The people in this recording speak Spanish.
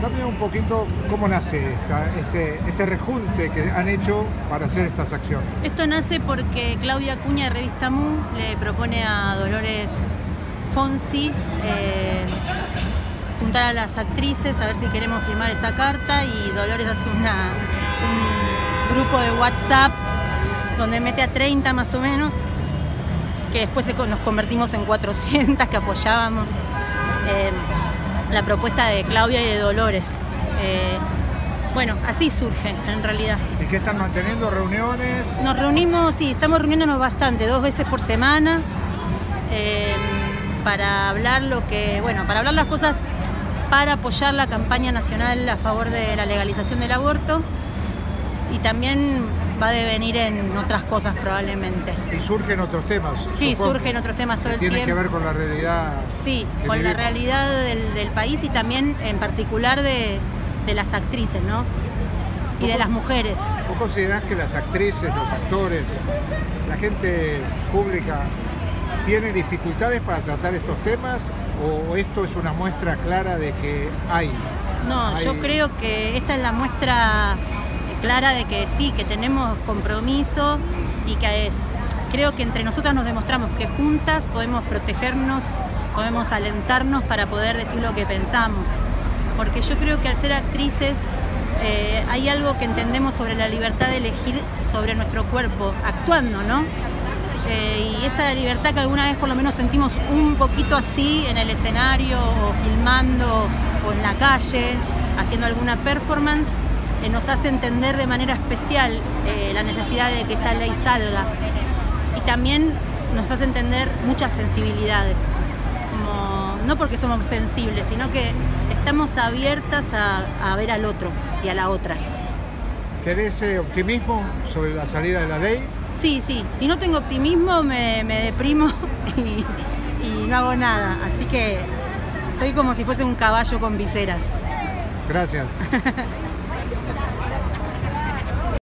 Contame un poquito cómo nace este, este rejunte que han hecho para hacer estas acciones. Esto nace porque Claudia Cuña de Revista Mu le propone a Dolores Fonsi eh, juntar a las actrices a ver si queremos firmar esa carta y Dolores hace una, un grupo de WhatsApp donde mete a 30 más o menos, que después nos convertimos en 400 que apoyábamos eh, la propuesta de Claudia y de Dolores. Eh, bueno, así surge en realidad. ¿Y qué están manteniendo? ¿Reuniones? Nos reunimos, sí, estamos reuniéndonos bastante, dos veces por semana, eh, para hablar lo que, bueno, para hablar las cosas para apoyar la campaña nacional a favor de la legalización del aborto y también va a devenir en otras cosas probablemente. Y surgen otros temas. Sí, surgen otros temas todo el tiempo. Tiene que ver con la realidad. Sí, con la realidad del, país y también en particular de, las actrices, ¿no? Y de las mujeres. ¿Vos considerás que las actrices, los actores, la gente pública tiene dificultades para tratar estos temas o esto es una muestra clara de que hay? No, yo creo que esta es la muestra clara de que sí, que tenemos compromiso y que es, creo que entre nosotras nos demostramos que juntas podemos protegernos, podemos alentarnos para poder decir lo que pensamos. Porque yo creo que al ser actrices eh, hay algo que entendemos sobre la libertad de elegir sobre nuestro cuerpo, actuando, ¿no? Eh, y esa libertad que alguna vez por lo menos sentimos un poquito así en el escenario o filmando o en la calle, haciendo alguna performance, nos hace entender de manera especial eh, la necesidad de que esta ley salga y también nos hace entender muchas sensibilidades, no porque somos sensibles, sino que estamos abiertas a, ver al otro y a la otra. ¿Querés optimismo sobre la salida de la ley? Sí, sí. Si no tengo optimismo me, deprimo y, y no hago nada. Así que estoy como si fuese un caballo con viseras. Gracias. Thank you.